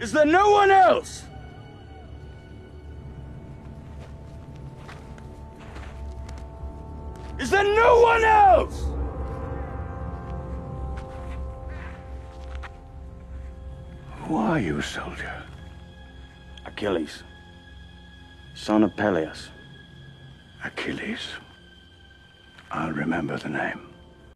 Is there no one else? Is there no one else? Who are you, soldier? Achilles, son of Peleus. Achilles. I'll remember the name.